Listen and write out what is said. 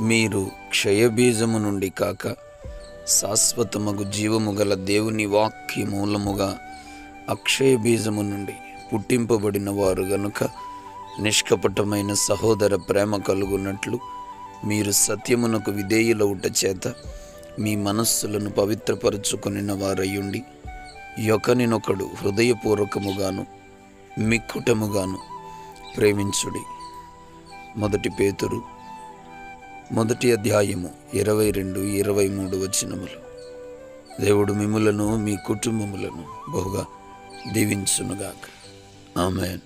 మీరు క్షయబీజము నుండి కాక శాశ్వతమగు జీవము గల దేవుని వాక్య మూలముగా అక్షయ బీజము నుండి పుట్టింపబడిన వారు గనుక నిష్కపటమైన సహోదర ప్రేమ కలుగున్నట్లు మీరు సత్యమునకు విధేయులవుట చేత మీ మనస్సులను పవిత్రపరచుకొనిన వారయ్యుండి యొకనినొకడు హృదయపూర్వకముగాను మిక్కుటముగాను ప్రేమించుడి. మొదటి పేతురు మొదటి అధ్యాయము ఇరవై రెండు ఇరవై మూడు వచనములు. దేవుడు మిమ్ములను మీ కుటుంబములను బహుగా దీవించునుగాక. ఆమెన్.